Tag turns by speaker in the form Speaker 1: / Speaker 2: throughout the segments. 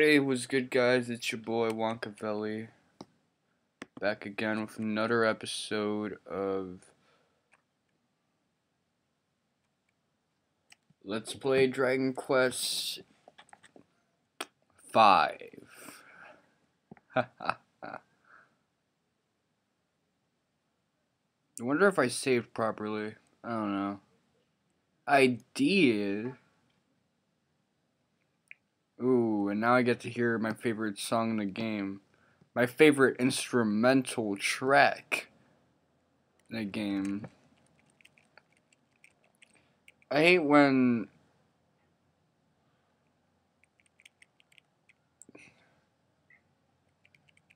Speaker 1: Hey, what's good, guys? It's your boy Wonkavelli. Back again with another episode of Let's Play Dragon Quest 5. I wonder if I saved properly. I don't know. I did. Ooh, and now I get to hear my favorite song in the game. My favorite instrumental track in the game. I hate when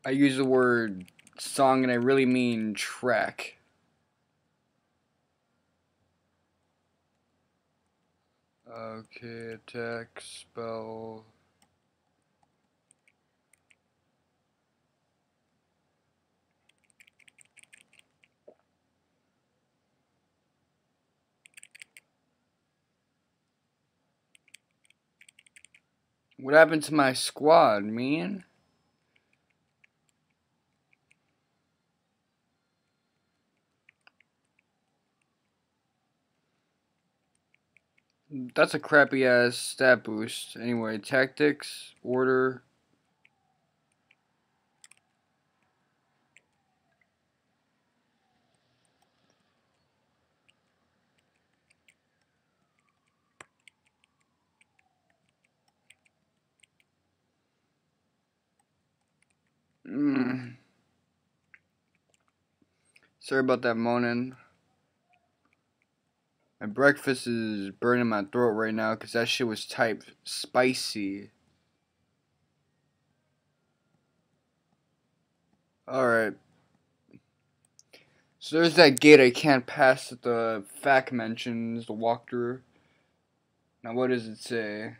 Speaker 1: I use the word song and I really mean track. Okay, attack, spell. What happened to my squad, man? That's a crappy ass stat boost. Anyway, tactics, order. Sorry about that moaning. My breakfast is burning my throat right now because that shit was typed spicy. Alright. So there's that gate I can't pass that the FAQ mentions, the walkthrough. Now what does it say?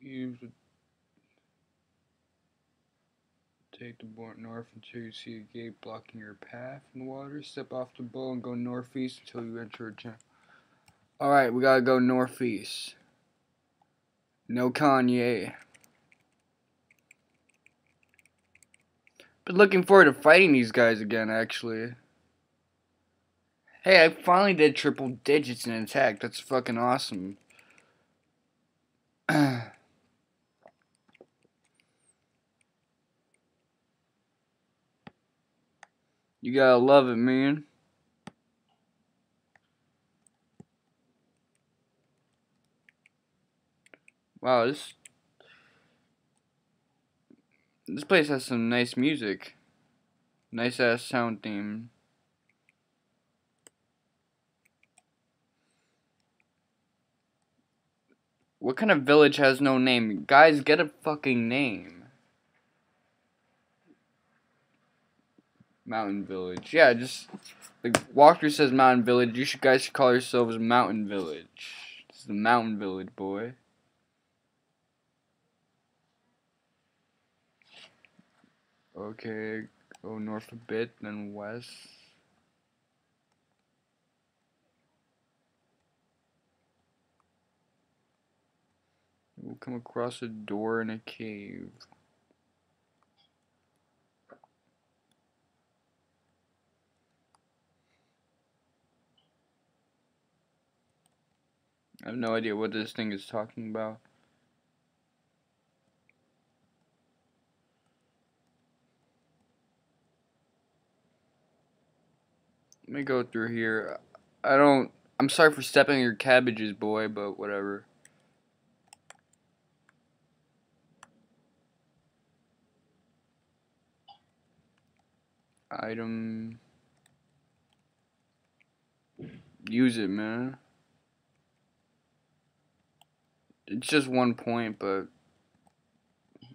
Speaker 1: Use the Take the boat north until you see a gate blocking your path in the water. Step off the boat and go northeast until you enter a town. Alright, we gotta go northeast. No Kanye. Been looking forward to fighting these guys again, actually. Hey, I finally did triple digits in attack. That's fucking awesome. You gotta love it, man. Wow, this this place has some nice music. Nice ass sound theme. What kind of village has no name? Guys, get a fucking name. Mountain Village. Yeah, just the Walker says Mountain Village. You should guys should call yourselves Mountain Village. It's the Mountain Village, boy. Okay, go north a bit, then west. We'll come across a door in a cave. I have no idea what this thing is talking about. Let me go through here. I don't... I'm sorry for stepping on your cabbages, boy, but whatever. Item... Use it, man. It's just one point, but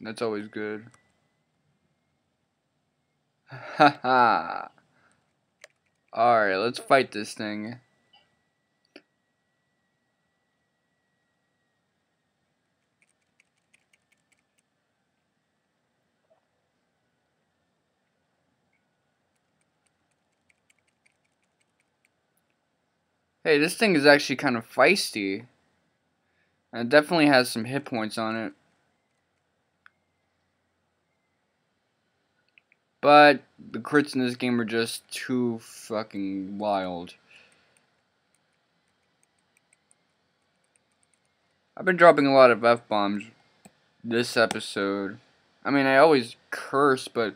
Speaker 1: that's always good. Haha. Alright, let's fight this thing. Hey, this thing is actually kind of feisty. And it definitely has some hit points on it. But the crits in this game are just too fucking wild. I've been dropping a lot of F-bombs this episode. I mean, I always curse, but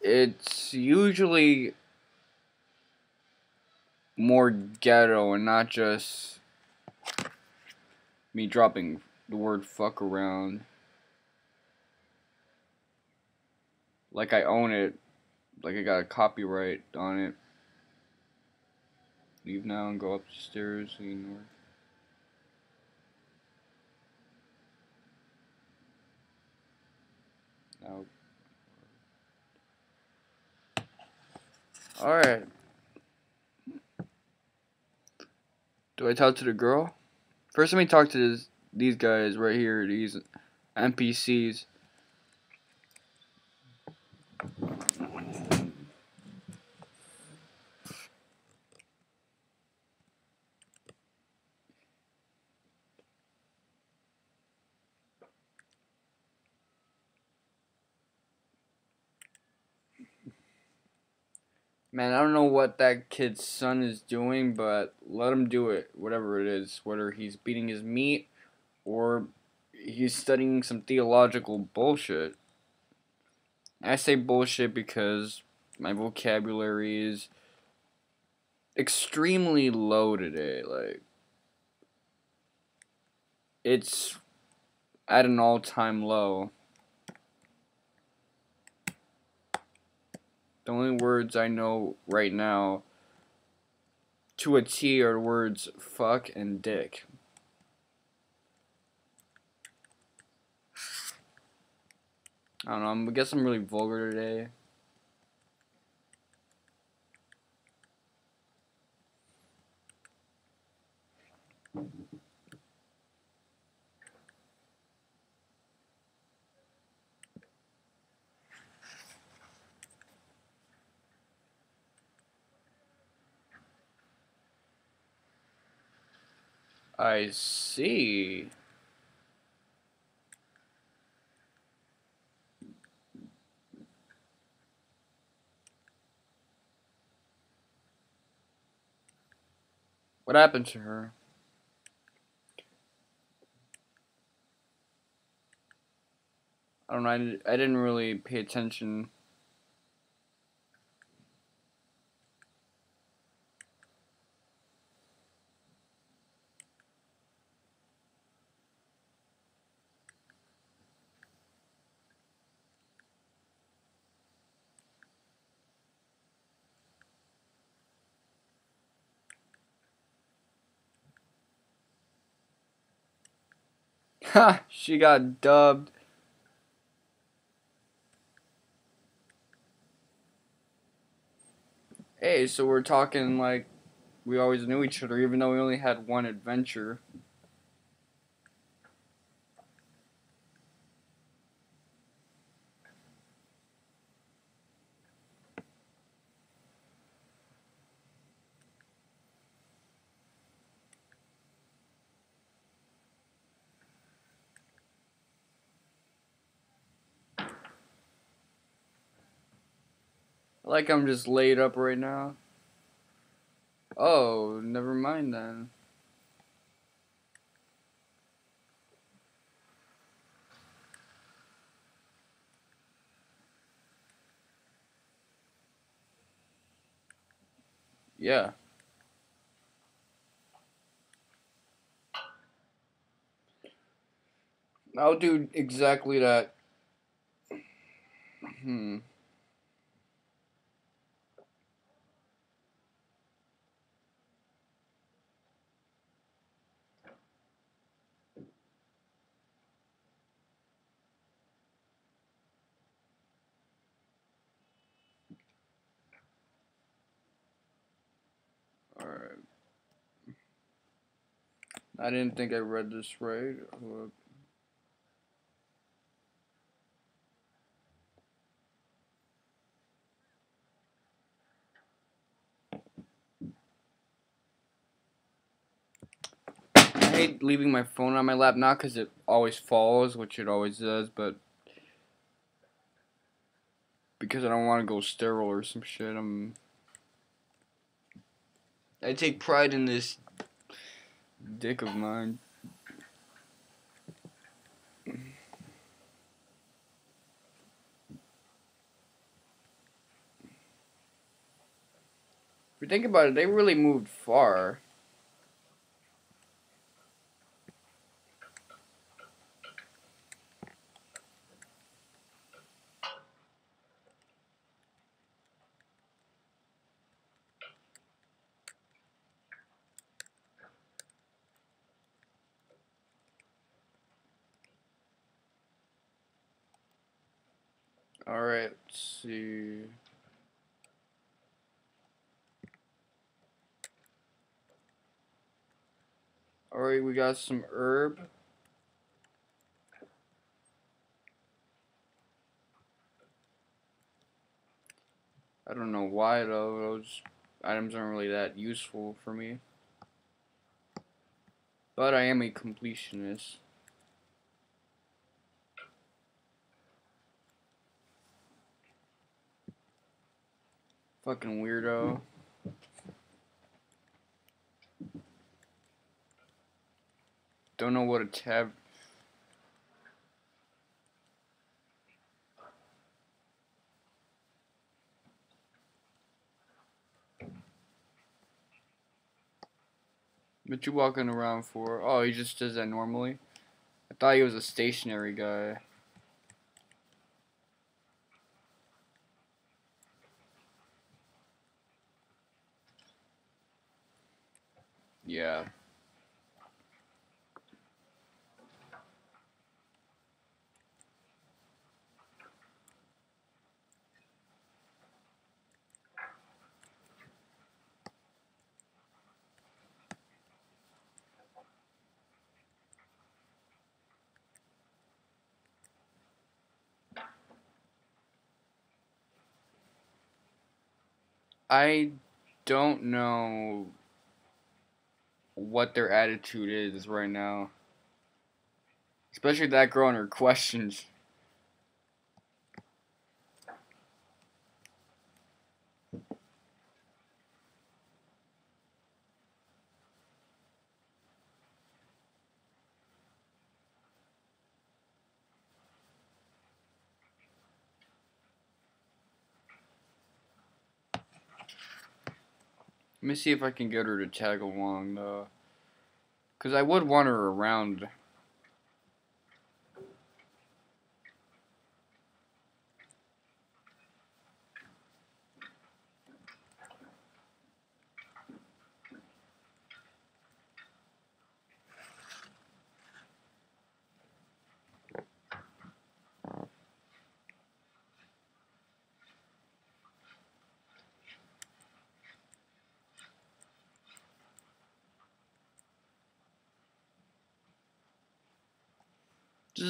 Speaker 1: it's usually more ghetto and not just me dropping the word fuck around. Like I own it. Like I got a copyright on it. Leave now and go upstairs north. Now. Alright. Do I talk to the girl? First, let me talk to this, these guys right here, these NPCs. Man, I don't know what that kid's son is doing, but let him do it, whatever it is. Whether he's beating his meat or he's studying some theological bullshit. I say bullshit because my vocabulary is extremely low today. Like, it's at an all time low. The only words I know right now to a T are words fuck and dick. I don't know, I guess I'm really vulgar today. I see. What happened to her? I don't know, I, I didn't really pay attention Ha! she got dubbed. Hey, so we're talking like we always knew each other, even though we only had one adventure. Like I'm just laid up right now. Oh, never mind then. Yeah. I'll do exactly that. Hmm. Alright. I didn't think I read this right. Look. I hate leaving my phone on my lap, not because it always falls, which it always does, but because I don't want to go sterile or some shit. I'm. I take pride in this dick of mine. If you think about it, they really moved far. Alright, let's see. Alright, we got some herb. I don't know why though, those items aren't really that useful for me. But I am a completionist. Fucking weirdo. Don't know what a tab. What you walking around for? Oh, he just does that normally? I thought he was a stationary guy. Yeah. I don't know what their attitude is right now. Especially that girl and her questions. Let me see if I can get her to tag along, though. Because I would want her around.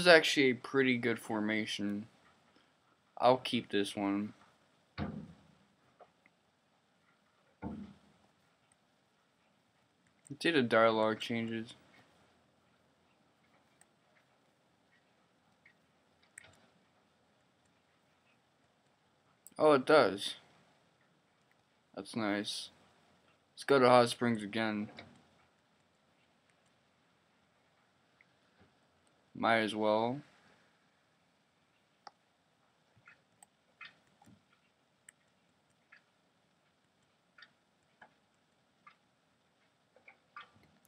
Speaker 1: Is actually a pretty good formation. I'll keep this one. Did a dialogue changes. Oh, it does. That's nice. Let's go to Hot Springs again. Might as well.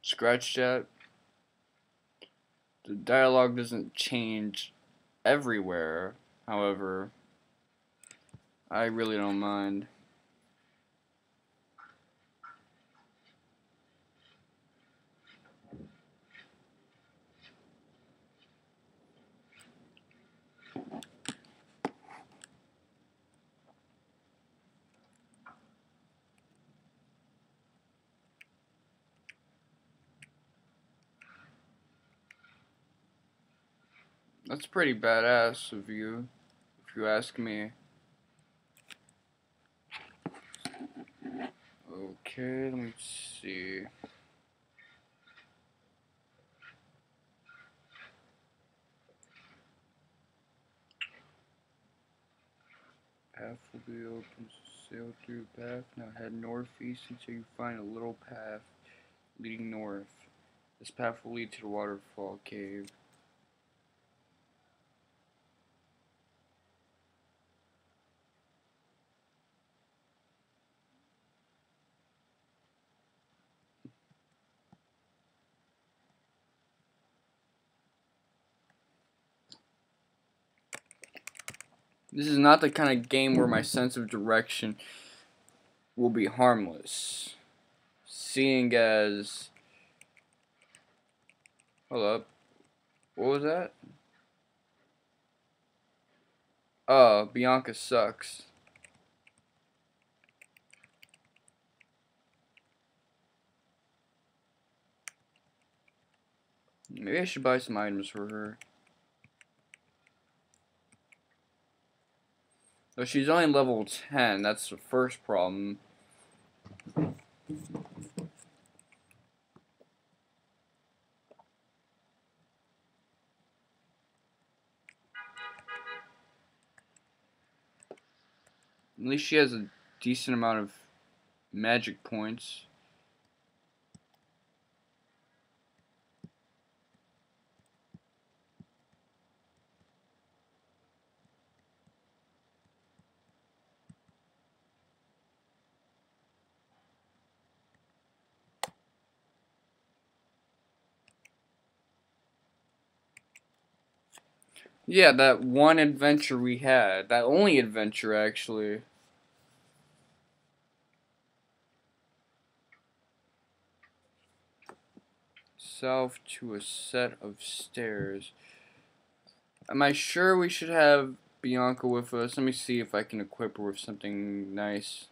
Speaker 1: Scratch that. The dialogue doesn't change everywhere, however, I really don't mind. That's pretty badass of you, if you ask me. Okay, let me see. Path will be open, sail through path. Now head northeast until you find a little path leading north. This path will lead to the waterfall cave. This is not the kind of game where my sense of direction will be harmless. Seeing as... Hold up. What was that? Oh, Bianca sucks. Maybe I should buy some items for her. So she's only level 10, that's the first problem. At least she has a decent amount of magic points. Yeah, that one adventure we had. That only adventure, actually. South to a set of stairs. Am I sure we should have Bianca with us? Let me see if I can equip her with something nice.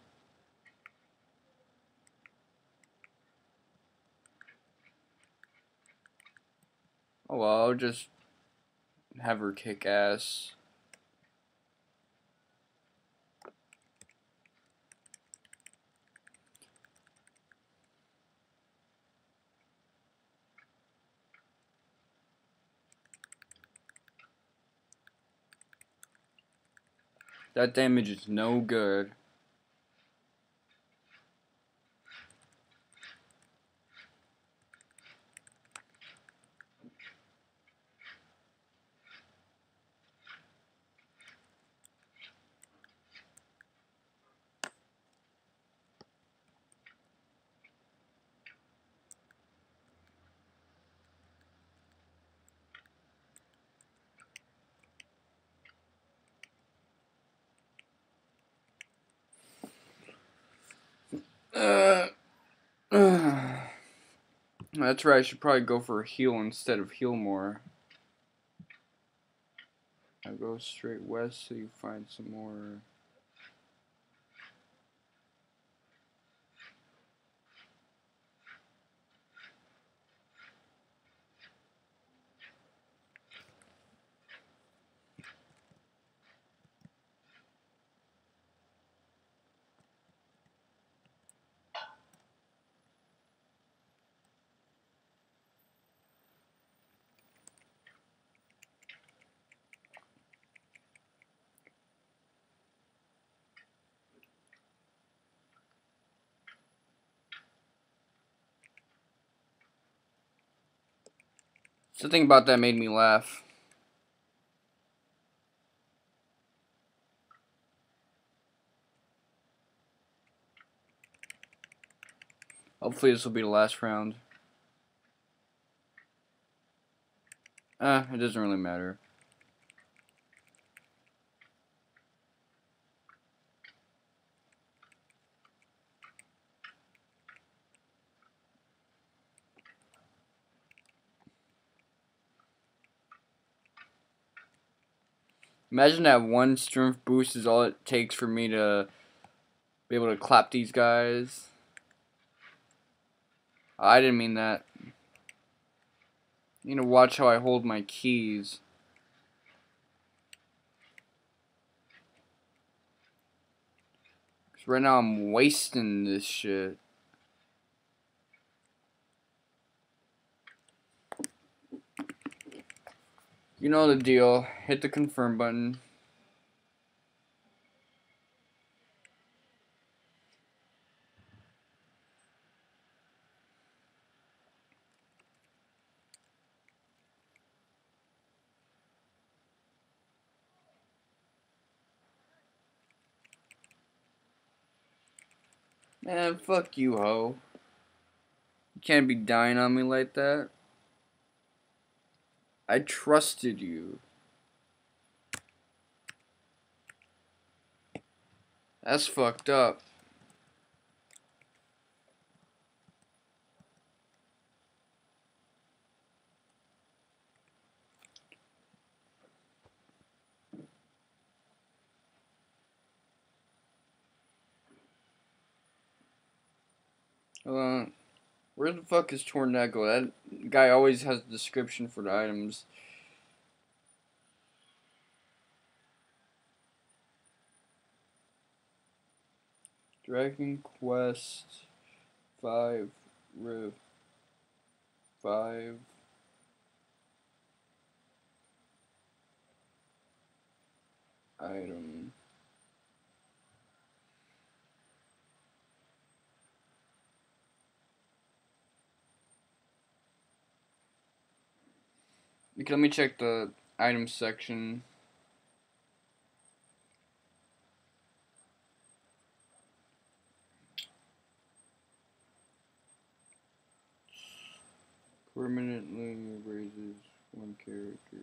Speaker 1: Oh well, I'll just have her kick ass. That damage is no good. Uh, that's right, I should probably go for a heal instead of heal more. I go straight west so you find some more. Something about that made me laugh. Hopefully this will be the last round. Uh, it doesn't really matter. Imagine that one strength boost is all it takes for me to be able to clap these guys. I didn't mean that. You need to watch how I hold my keys. Cause right now I'm wasting this shit. You know the deal. Hit the confirm button. Man, fuck you, ho. You can't be dying on me like that. I trusted you. That's fucked up. Uh, where the fuck is Tornado? That guy always has a description for the items. Dragon Quest 5 Rift 5 item let me check the item section. Permanently raises one character.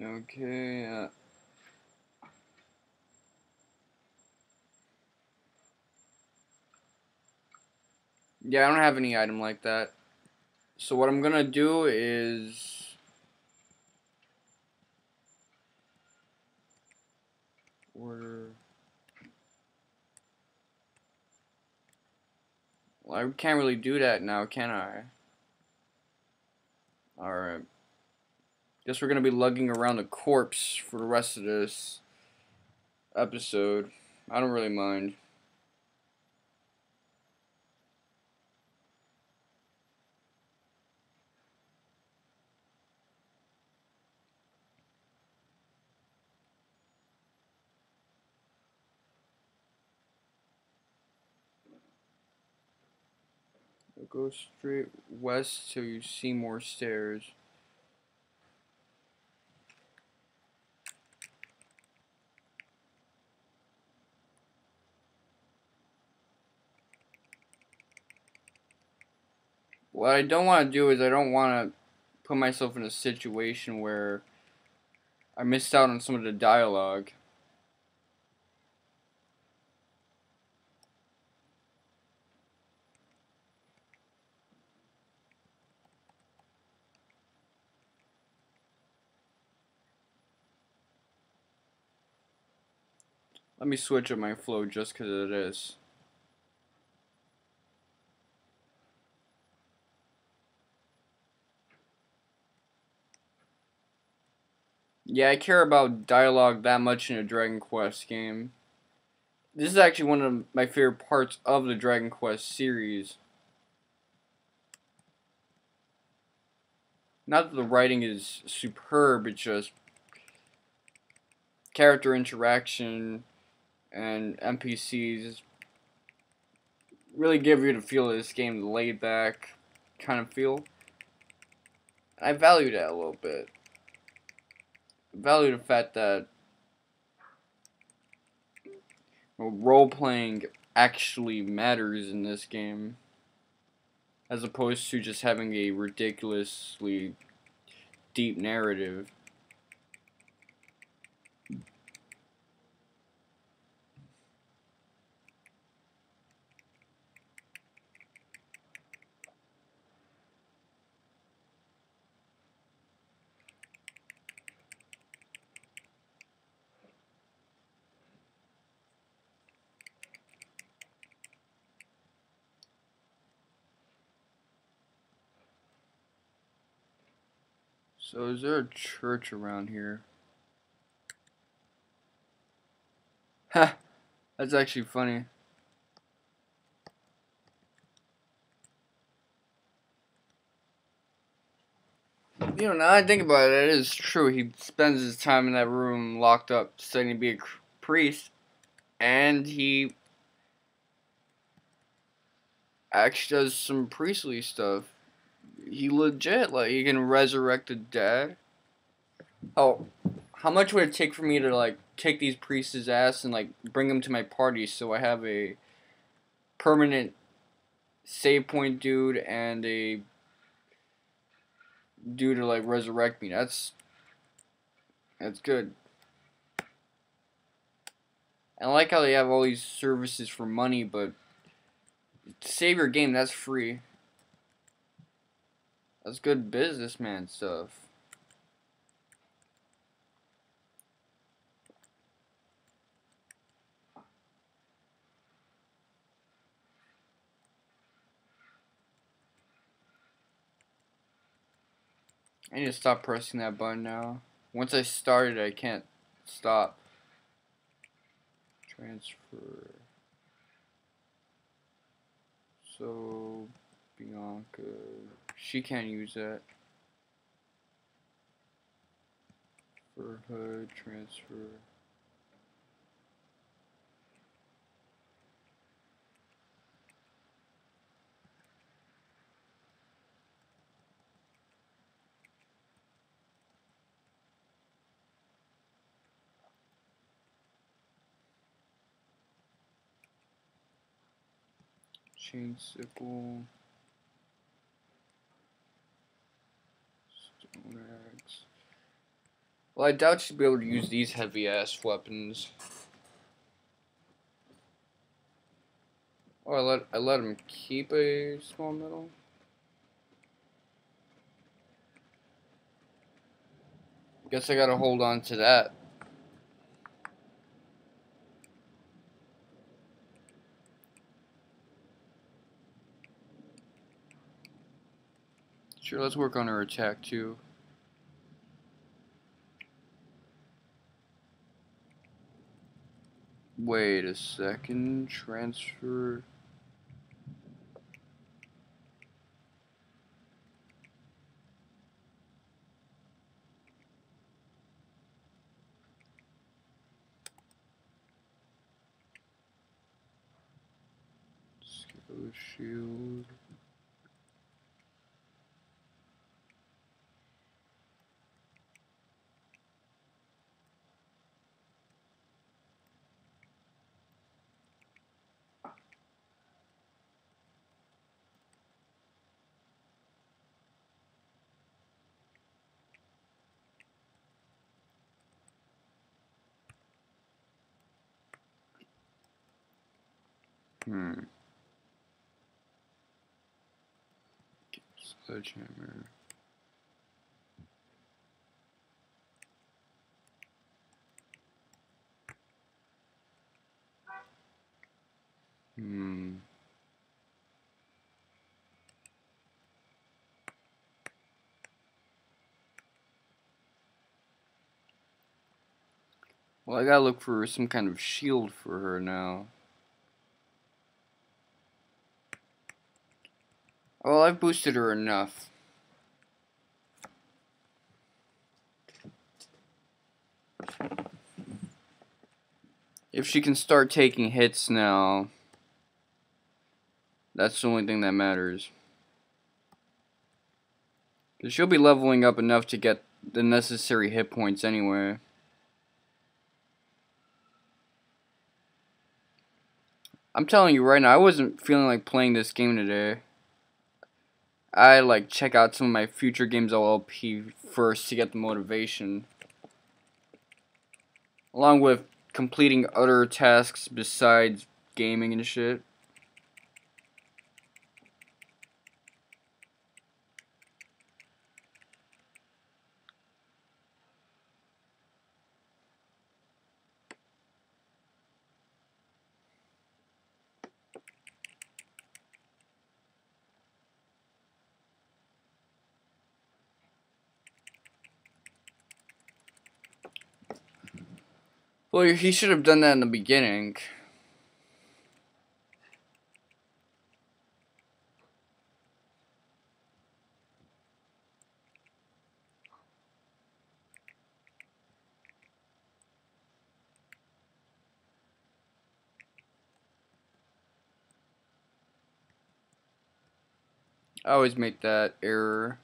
Speaker 1: Okay. Uh, yeah, I don't have any item like that. So what I'm gonna do is order. Well, I can't really do that now, can I? Alright. Guess we're going to be lugging around a corpse for the rest of this episode. I don't really mind. Go straight west till you see more stairs. What I don't want to do is I don't want to put myself in a situation where I missed out on some of the dialogue. Let me switch up my flow just because of this. Yeah, I care about dialogue that much in a Dragon Quest game. This is actually one of my favorite parts of the Dragon Quest series. Not that the writing is superb, it's just character interaction and NPCs really give you the feel of this game, the laid back kind of feel. I value that a little bit value the fact that role playing actually matters in this game as opposed to just having a ridiculously deep narrative. So is there a church around here? Ha! That's actually funny. You know, now I think about it, it is true. He spends his time in that room locked up studying to be a priest. And he actually does some priestly stuff. He legit, like, he can resurrect the dead. Oh, how much would it take for me to, like, kick these priests' ass and, like, bring them to my party so I have a permanent save point dude and a dude to, like, resurrect me? That's, that's good. I like how they have all these services for money, but save your game, that's free. That's good businessman stuff. I need to stop pressing that button now. Once I started, I can't stop. Transfer. So, Bianca, she can't use that. For HUD, transfer. chain sickle, Well, I doubt you'd be able to use these heavy ass weapons. Oh, I let I let him keep a small metal. Guess I gotta hold on to that. Sure, let's work on her attack too. Wait a second, transfer. Scale shield. Hmm. Sledgehammer. Hmm. Well, I gotta look for some kind of shield for her now. Well, I've boosted her enough. If she can start taking hits now, that's the only thing that matters. Because she'll be leveling up enough to get the necessary hit points anyway. I'm telling you right now, I wasn't feeling like playing this game today. I like check out some of my future games OLP first to get the motivation. Along with completing other tasks besides gaming and shit. Well, he should have done that in the beginning. I always make that error.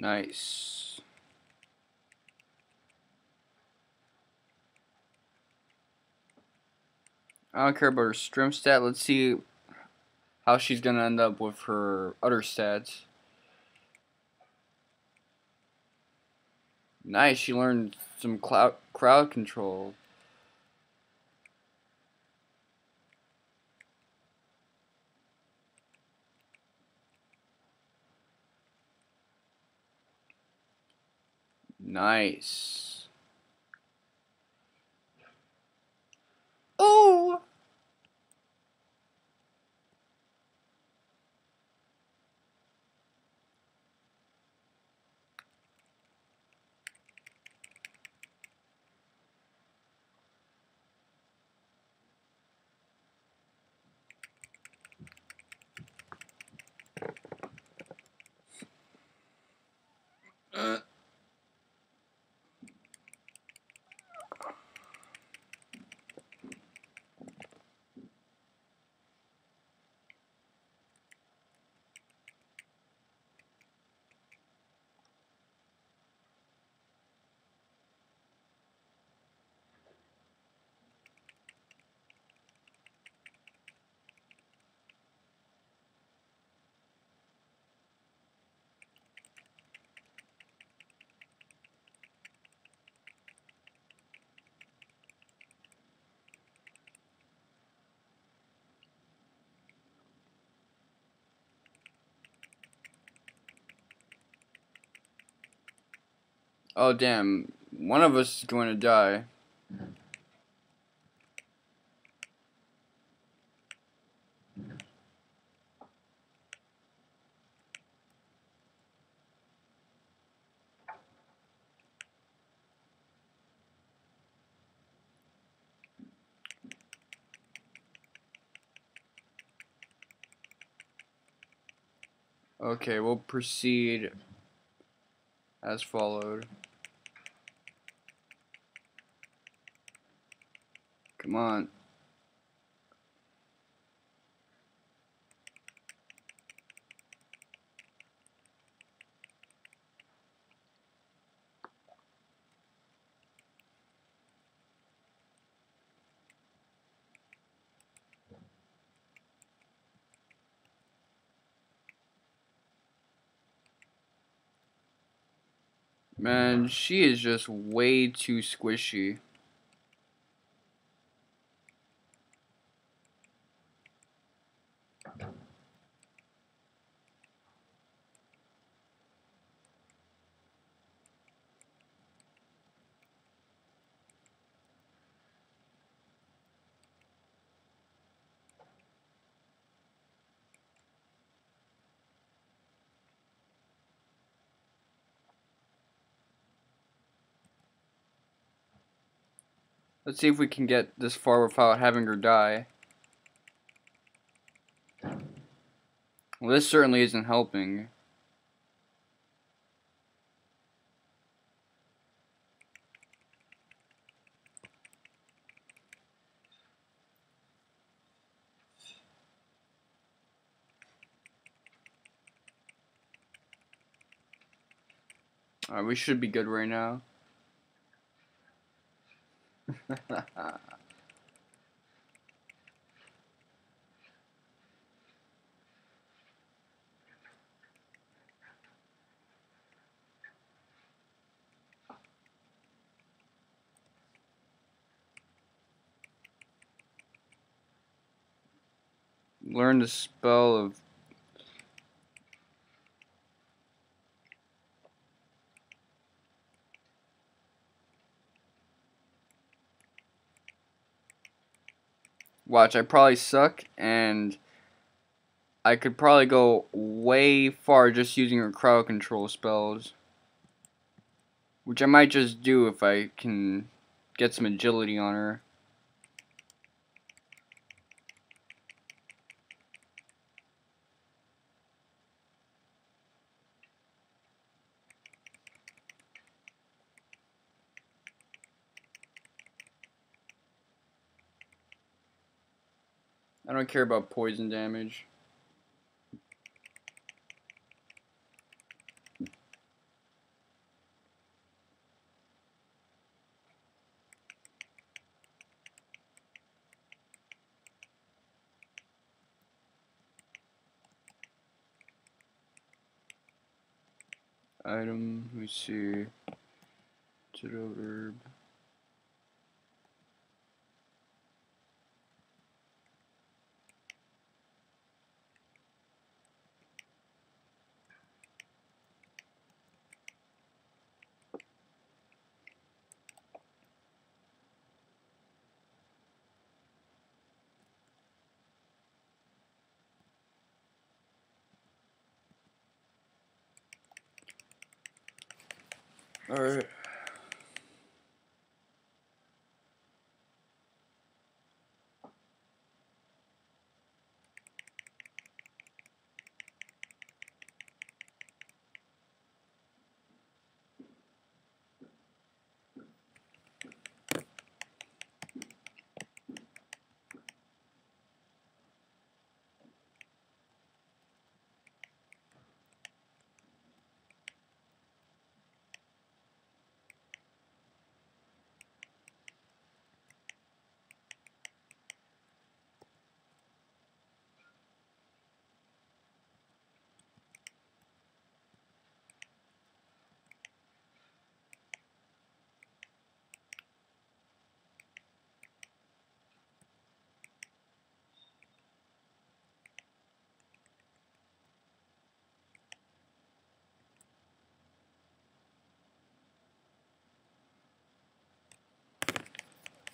Speaker 1: Nice. I don't care about her strim stat. Let's see how she's going to end up with her other stats. Nice, she learned some crowd control. Nice. Oh! Oh damn, one of us is going to die. Okay, we'll proceed as followed. Come on. Man, she is just way too squishy. Let's see if we can get this far without having her die. Well, this certainly isn't helping. Alright, we should be good right now. Learn the spell of Watch, I probably suck, and I could probably go way far just using her crowd control spells. Which I might just do if I can get some agility on her. Don't care about poison damage. Item, we see, Ditto herb. Alright.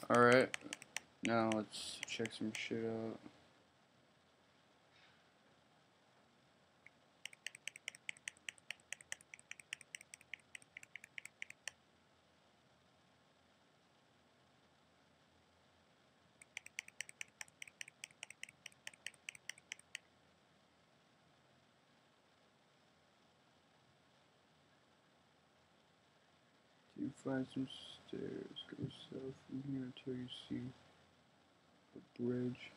Speaker 1: Alright, now let's check some shit out. You find some stairs. Go south from here until you see a bridge.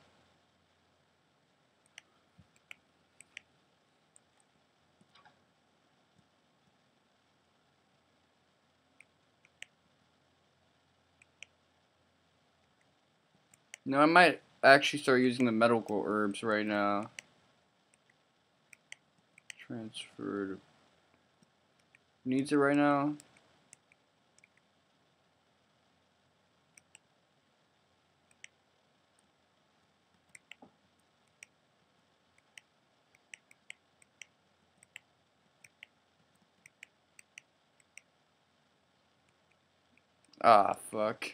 Speaker 1: Now I might actually start using the medical herbs right now. Transferred. Needs it right now? Ah, fuck.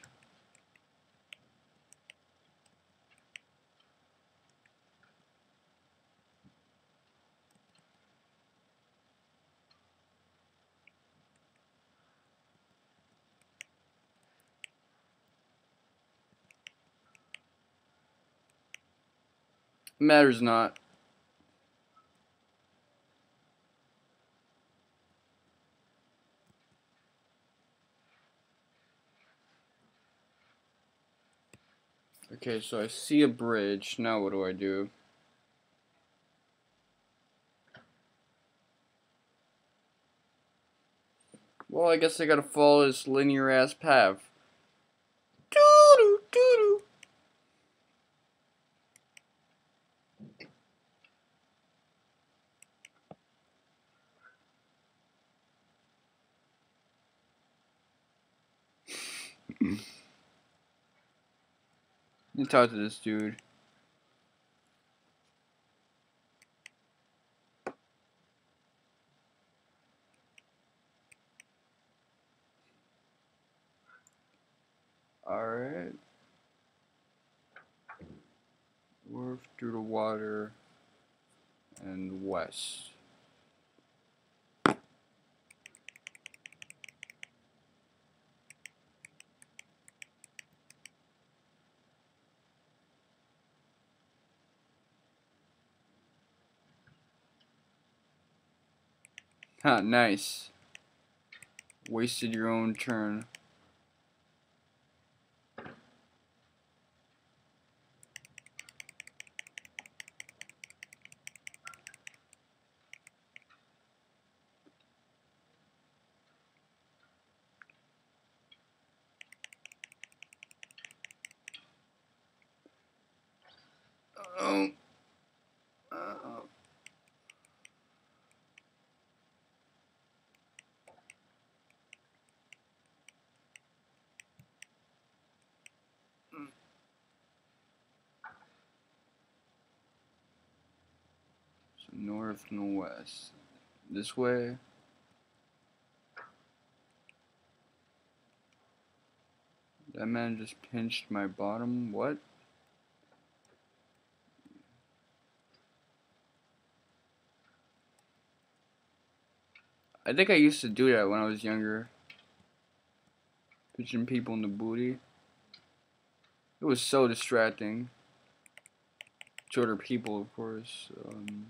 Speaker 1: Matters not. Okay, so I see a bridge. Now what do I do? Well, I guess I gotta follow this linear ass path. Doo -doo, doo -doo. me talk to this dude. Alright. Worth through the water and west. Ha, nice. Wasted your own turn. Oh. Uh, so north and west. This way. That man just pinched my bottom. What? I think I used to do that when I was younger. Pitching people in the booty. It was so distracting. To other people, of course. Um,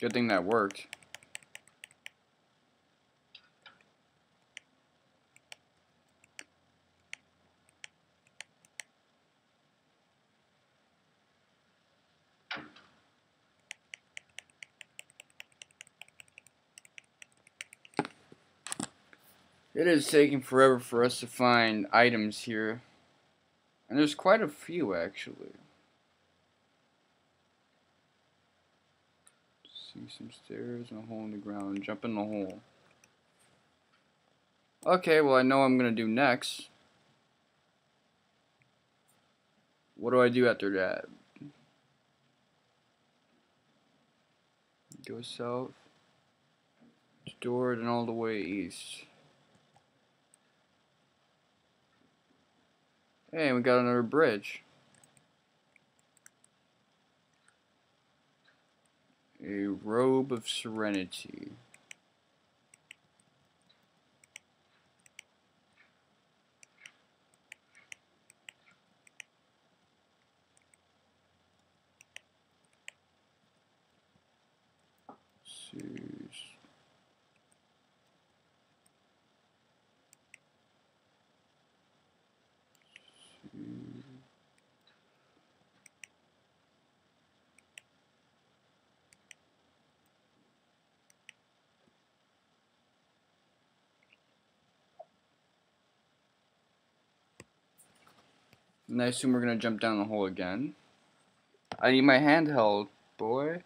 Speaker 1: good thing that worked. It is taking forever for us to find items here. And there's quite a few, actually. Some stairs and a hole in the ground. Jump in the hole. Okay, well I know I'm to do next. What do I do after that? Go south. Store and all the way east. Hey, we got another bridge. A robe of serenity. And I assume we're gonna jump down the hole again. I need my handheld, boy.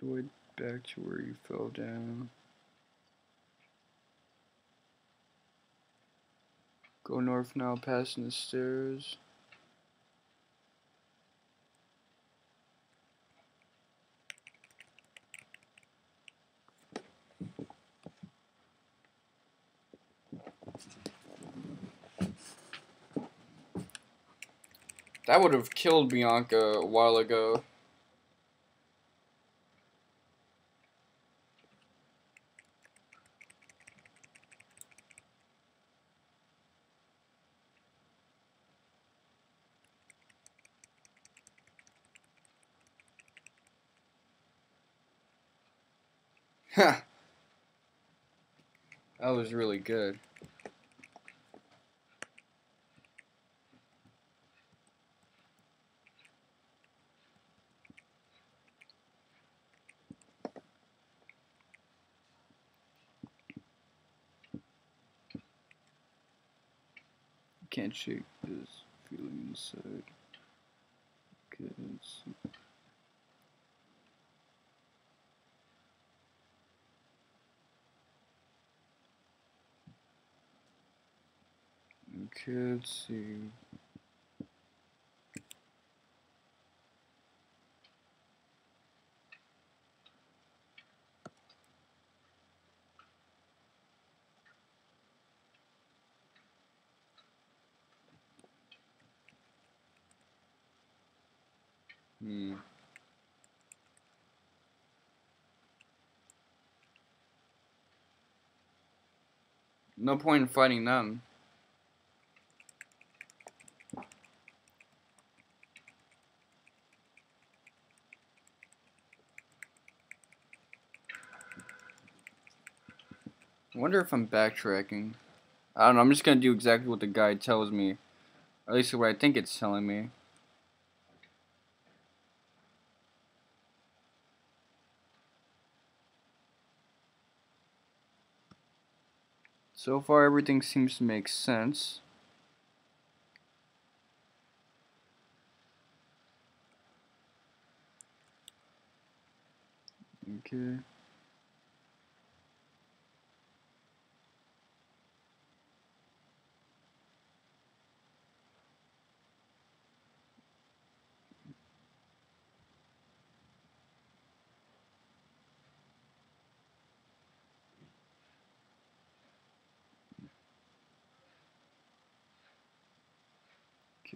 Speaker 1: Go back to where you fell down. Go north now, passing the stairs. That would have killed Bianca a while ago. Ha! That was really good. can't shake this feeling inside. Okay, see. See. Hmm. No point in fighting them. Wonder if I'm backtracking. I don't know, I'm just gonna do exactly what the guide tells me. At least what I think it's telling me. So far everything seems to make sense. Okay.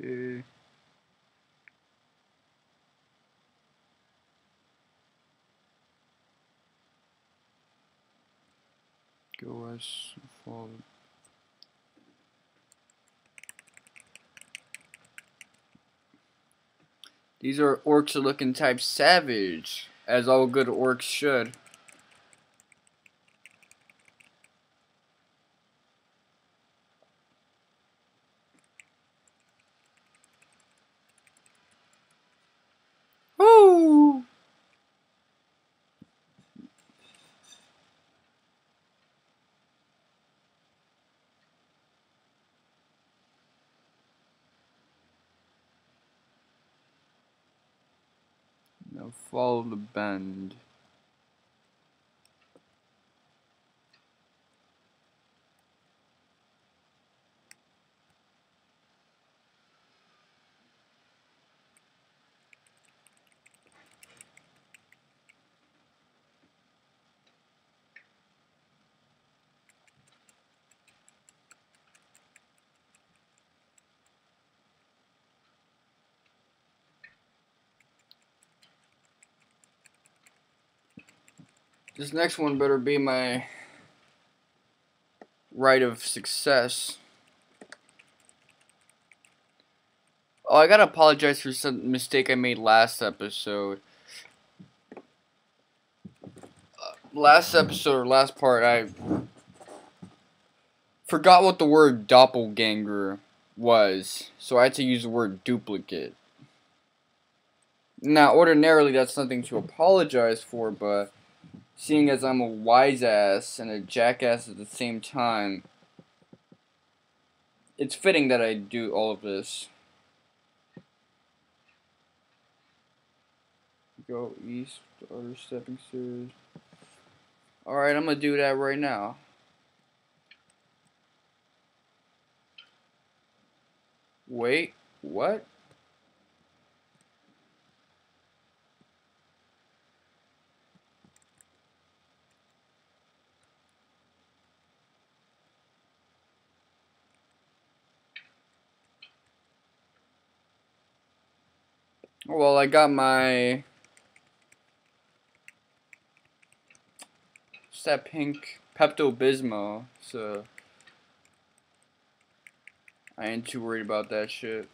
Speaker 1: Go as follow. These are orcs looking type savage, as all good orcs should. Woo! Now follow the bend. This next one better be my rite of success. Oh, I gotta apologize for some mistake I made last episode. Uh, last episode, or last part, I forgot what the word doppelganger was, so I had to use the word duplicate. Now, ordinarily, that's nothing to apologize for, but seeing as I'm a wise ass and a jackass at the same time, it's fitting that I do all of this. Go east, other stepping stairs. Alright, I'm gonna do that right now. Wait, what? Well, I got my... What's that pink? Pepto-Bismol, so... I ain't too worried about that shit.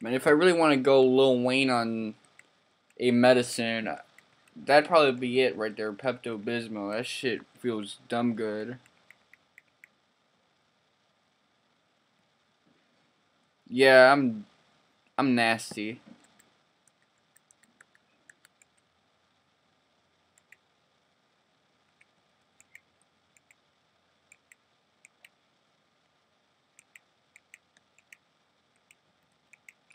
Speaker 1: Man, if I really want to go Lil Wayne on a medicine, That'd probably be it right there, Pepto Bismol. That shit feels dumb good. Yeah, I'm I'm nasty.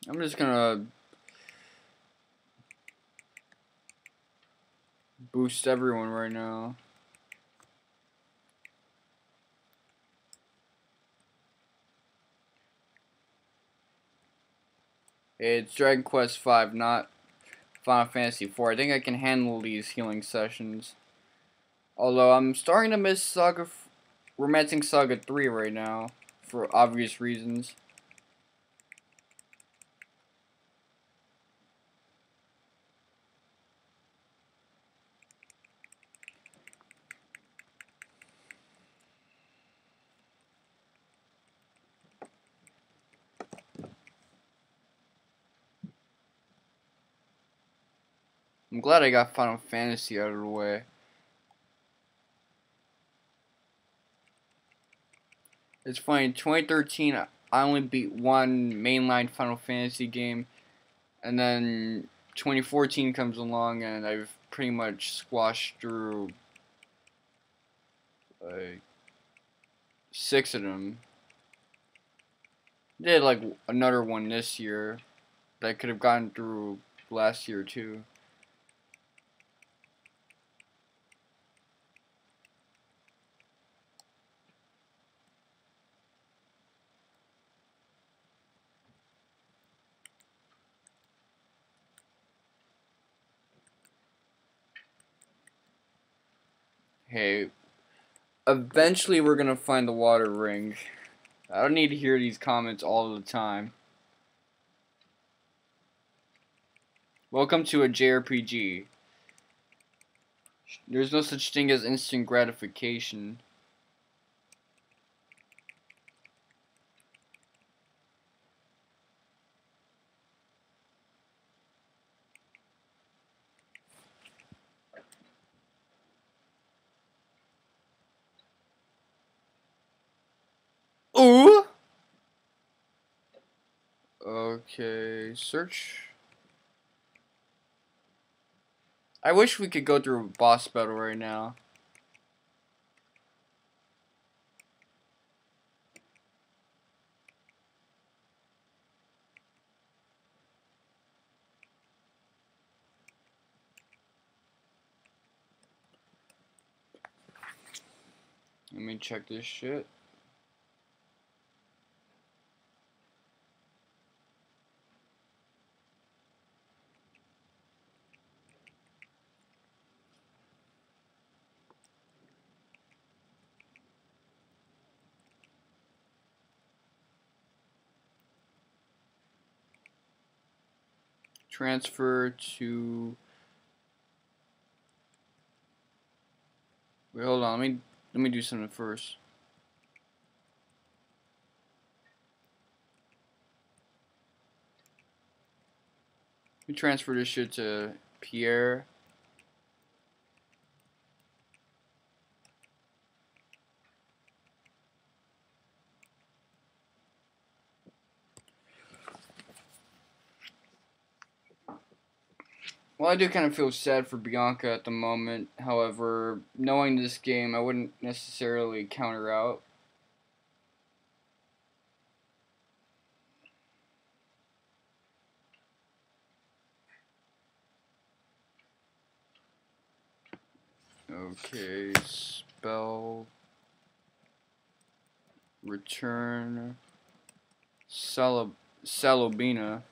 Speaker 1: I'm just gonna boost everyone right now. It's Dragon Quest V, not Final Fantasy IV. I think I can handle these healing sessions. Although I'm starting to miss Saga, Romancing Saga 3 right now, for obvious reasons. I'm glad I got Final Fantasy out of the way. It's funny, 2013, I only beat one mainline Final Fantasy game, and then 2014 comes along, and I've pretty much squashed through like six of them. Did like another one this year that I could have gotten through last year too. Hey, eventually we're gonna find the water ring. I don't need to hear these comments all the time. Welcome to a JRPG. There's no such thing as instant gratification. Ooh. Okay, search. I wish we could go through a boss battle right now. Let me check this shit. Transfer to wait hold on let me let me do something first. Let me transfer this shit to Pierre Well, I do kind of feel sad for Bianca at the moment. However, knowing this game, I wouldn't necessarily counter out. Okay, spell return Salobina.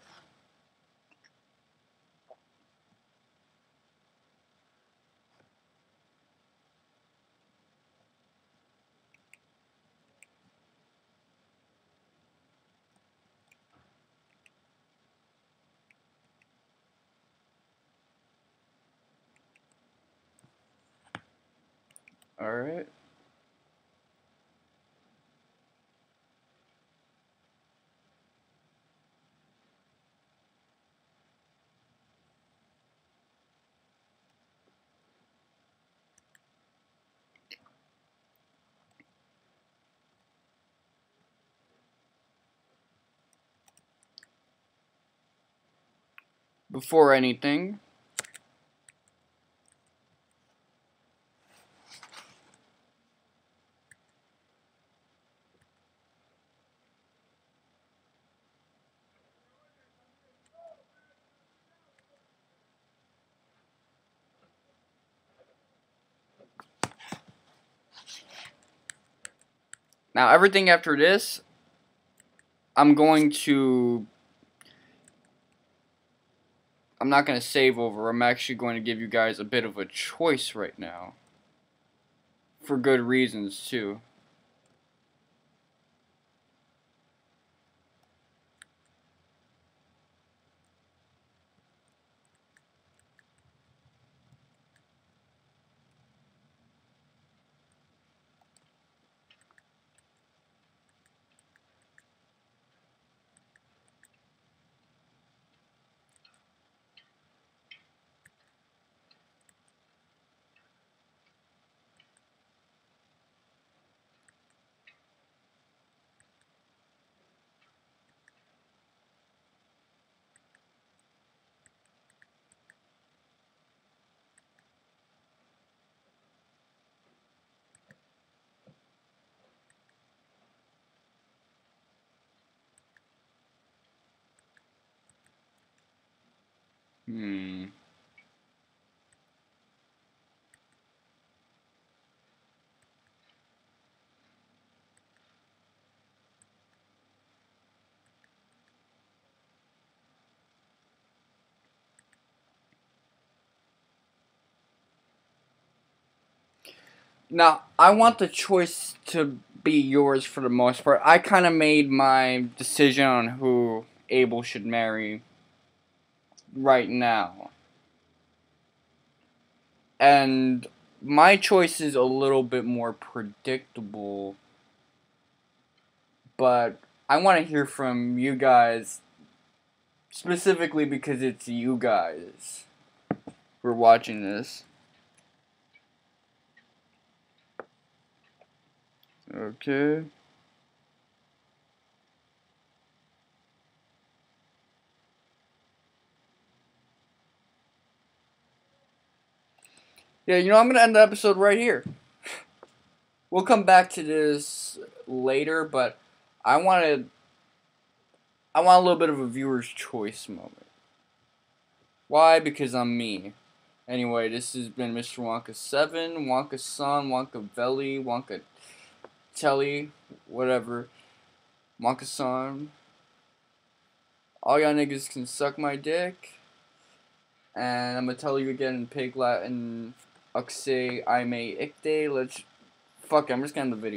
Speaker 1: Alright. Before anything, Now, everything after this, I'm going to... I'm not going to save over. I'm actually going to give you guys a bit of a choice right now. For good reasons, too. Hmm. Now, I want the choice to be yours for the most part. I kind of made my decision on who Abel should marry right now. And my choice is a little bit more predictable. But I want to hear from you guys specifically because it's you guys who are watching this. Okay. Yeah, you know, I'm going to end the episode right here. We'll come back to this later, but I wanted I want a little bit of a viewer's choice moment. Why? Because I'm me. Anyway, this has been Mr. Wonka 7, Wonka Son, Wonka Veli, Wonka Telly, whatever. Wonka Son. All y'all niggas can suck my dick. And I'm gonna tell you again in Pig Latin, Uxe, I may ikte. Let's. Fuck I'm just gonna end the video.